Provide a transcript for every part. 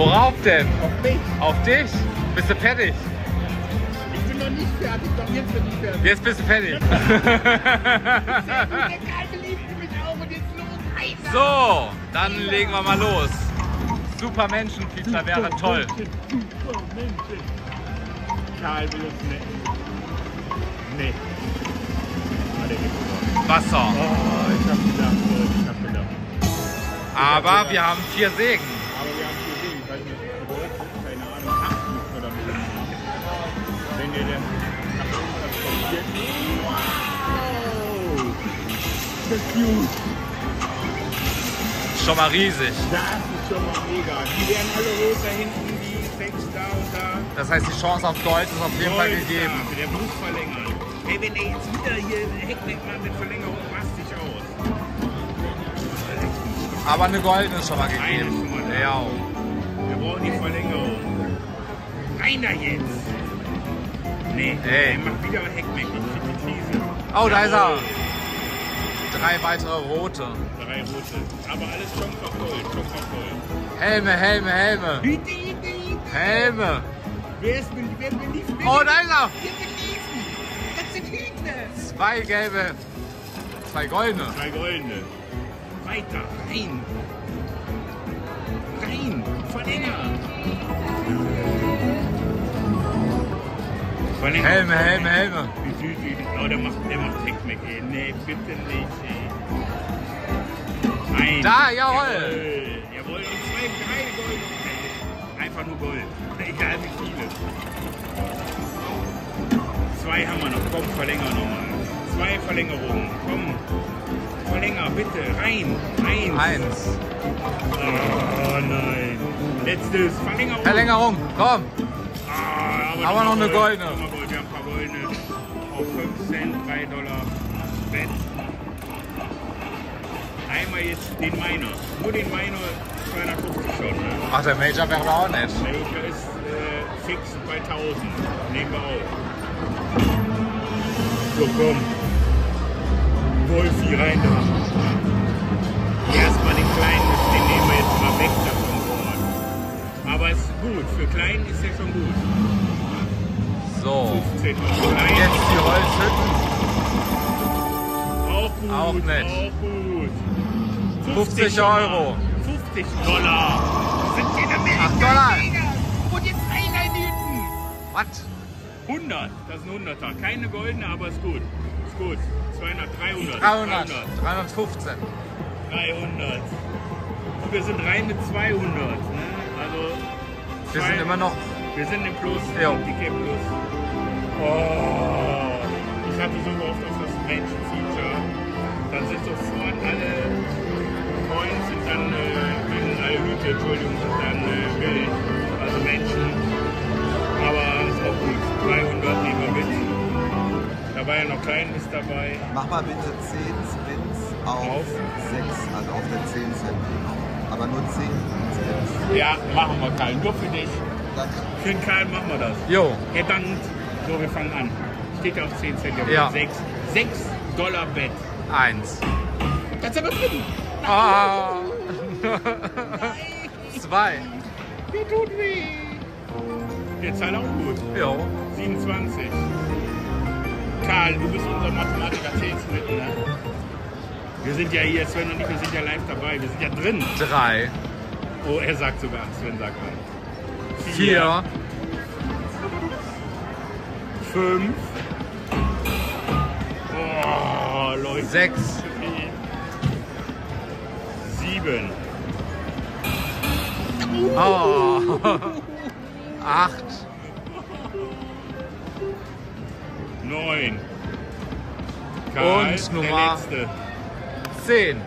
worauf denn? Auf mich. Auf dich? Bist du fertig? Ich bin noch nicht fertig. Doch jetzt bin ich fertig. Jetzt bist du fertig. So, dann legen wir mal los. Super Menschen-Feature wäre toll. Super Menschen. Karl will nicht. Nee. Wasser. Oh, ich hab gedacht, ich hab gedacht. Aber wir haben vier Segen. Nach. Wow! So cute! Schon mal riesig. Das ist schon mal mega. Die werden alle rot da hinten, die sechs da und da. Das heißt, die Chance auf Gold ist auf jeden Fall gegeben. da, Der muss verlängern. Hey, wenn der jetzt wieder hier Heckmeck macht mit Verlängerung, rast dich aus. Aber eine goldene ist schon mal Eine gegeben. ist schon mal da. Ja. Wir brauchen die Verlängerung. Rein da jetzt! Nee, Ey. macht wieder Heckmeck. Die. Oh, da ist er. Drei weitere rote. Drei rote. Aber alles schon verfolgt, schon verfolgt. Helme, Helme, Helme. Bitte, bitte, bitte. Helme. Wer ist bel- wer beliebt? Oh, da ist er. Das sind Hühner. Zwei gelbe. Zwei goldene. Drei goldene. Weiter, rein. Rein. Verlänger. Helme, Helme, Helme. Wie süß, wie Oh, der macht, der macht Heckmeck, ey. Nee, bitte nicht, ey. Nein. Da, jawohl. Jawohl. Und zwei, drei Gold. Einfach nur Gold. Egal wie viele. Zwei haben wir noch. Komm, verlänger nochmal. Zwei Verlängerungen. Komm. Verlänger, bitte. Rein. Eins. Eins. Oh nein. Letztes. Verlängerung. Verlängerung. Komm. Ah, aber, Aber noch eine goldene. Noch mal Gold. Wir haben ein paar goldene. Auf 5 Cent, 3 Dollar. Bett. Einmal jetzt den Miner. Nur den Miner 250 schon. Ne? Ach, der Major wäre aber auch nett. Major ist äh, fix bei 1000. Nehmen wir auf. So, komm. Wolfi rein da. Erstmal den kleinen, den nehmen wir jetzt mal weg da Aber ist gut. Für kleinen ist der schon gut. So. 15 Euro. Klein. Jetzt die Holzhütten. Auch gut. Auch nett. Auch gut. 50 Dollar. Euro. 50 Dollar. Sind hier in Amerika. Acht Dollar. Digga. Und jetzt einer hinten. Was? 100. Das ist ein 100er. Keine goldene, aber ist gut. Ist gut. 200, 300. 300. 315. 300. Und wir sind rein mit 200. Ne? Also. Wir sind immer noch. Wir sind im Plus. Ja. Handicap Plus. Oh. Ich hatte so gehofft auf das Menschen-Feature. Dann sind sofort alle Coins und dann äh, sind alle Hüte, Entschuldigung, sind dann äh, wild. Also Menschen. Aber ist auch gut. 300 nehmen wir mit. Da war ja noch Kleines dabei. Mach mal bitte 10 Spins auf Auf? 6, also auf der 10 Cent. Aber nur 10 Spins. Ja, machen wir Karl. Nur für dich. Danke. Für den Karl machen wir das. Jo. Er dankt. So, wir fangen an. Steht auf 10 Cent. Ja. 6, 6 Dollar Bett. Eins. Das ist aber drin. Ah. Zwei. Der tut weh. Der zahlt auch gut. Jo. 27. Karl, du bist unser Mathematiker, zählst mit, ne? Wir sind ja hier, Sven und ich, wir sind ja live dabei. Wir sind ja drin. Drei. Oh, er sagt sogar, Sven sagt mal. Vier. Fünf. Oh, Leute. Sechs. Sieben. Oh. Acht. Neun. Karl, Und Nummer- Der letzte. Zehn.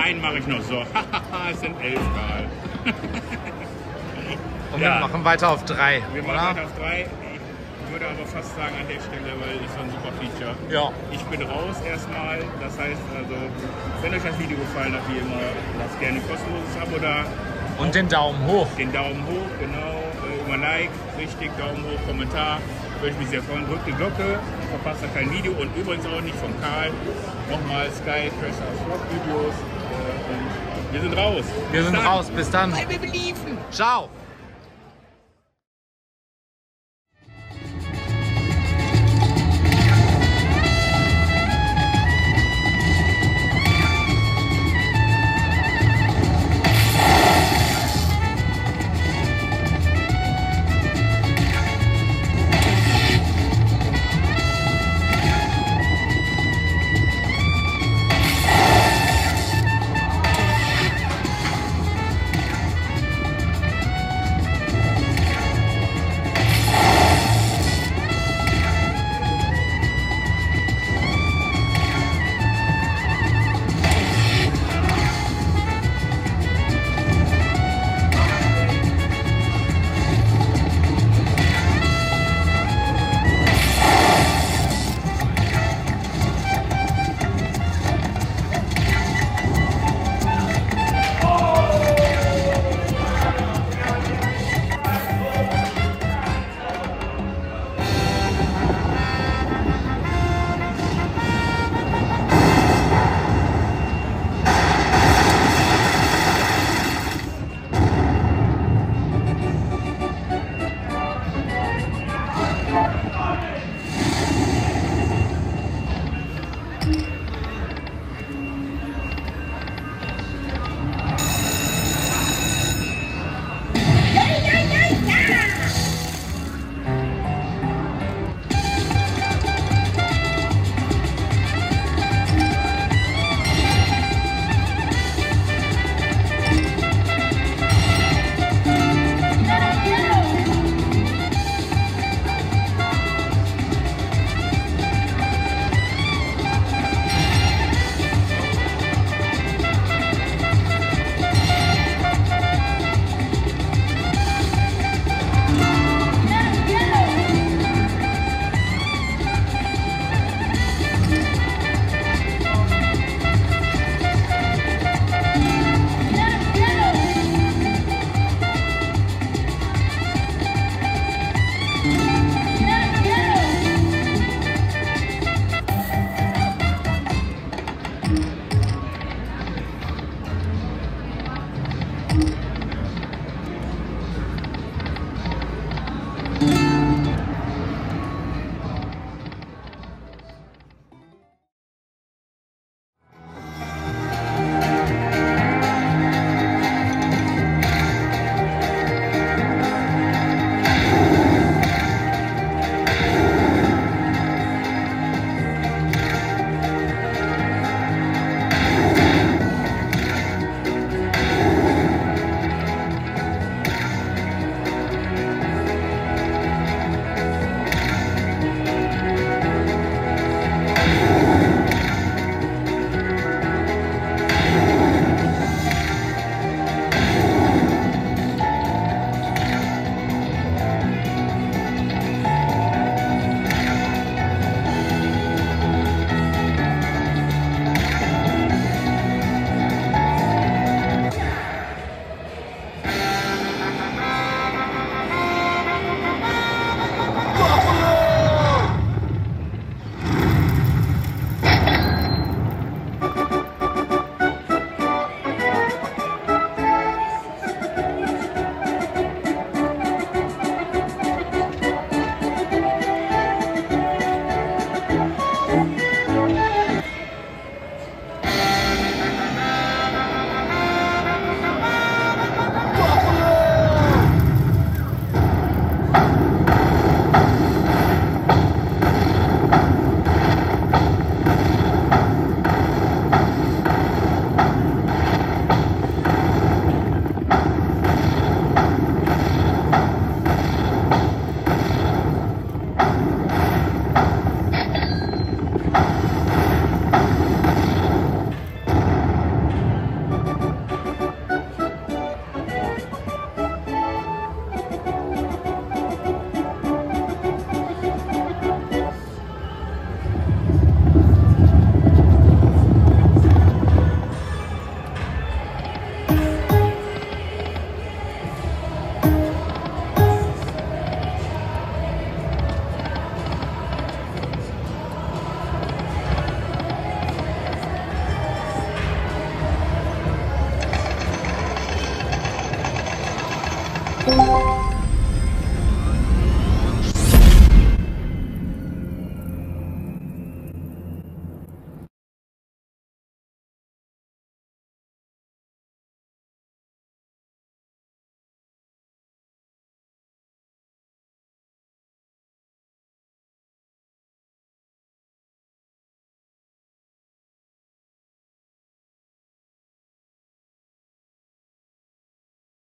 Einen mache ich noch so. es sind elf, Karl. Und Ja. wir machen weiter auf drei. Wir machen oder? weiter auf drei. Ich würde aber fast sagen an der Stelle, weil das war ein super Feature. Ja. Ich bin raus erstmal. Das heißt also, wenn euch das Video gefallen hat, wie immer, lasst gerne ein kostenloses Abo da. Und den Daumen hoch. Den Daumen hoch, genau. Äh, Immer Like, richtig, Daumen hoch, Kommentar. Würde ich mich sehr freuen. Drückt die Glocke, verpasst da kein Video und übrigens auch nicht von Karl. Nochmal Sky Crasher Vlog Videos. Äh, und wir sind raus. Wir Bis sind dann. raus. Bis dann. Weil wir beliefen. Ciao.